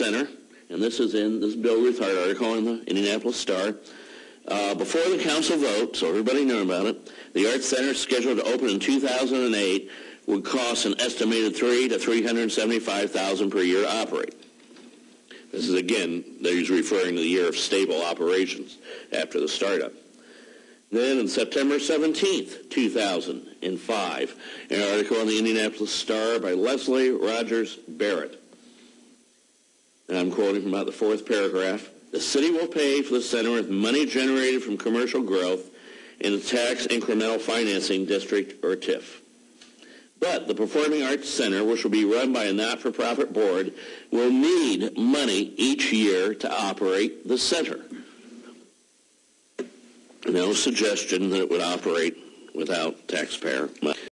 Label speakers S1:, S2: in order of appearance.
S1: Center, and this is in this Bill Ruthhart article in the Indianapolis Star. Uh, before the council vote, so everybody knew about it, the Arts Center scheduled to open in 2008 would cost an estimated three to 375,000 per year to operate. This is again, he's referring to the year of stable operations after the startup. Then on September 17th, 2005, an article in the Indianapolis Star by Leslie Rogers Barrett. I'm quoting from about the fourth paragraph. The city will pay for the center with money generated from commercial growth in the tax incremental financing district or TIF. But the Performing Arts Center, which will be run by a not-for-profit board, will need money each year to operate the center. No suggestion that it would operate without taxpayer money.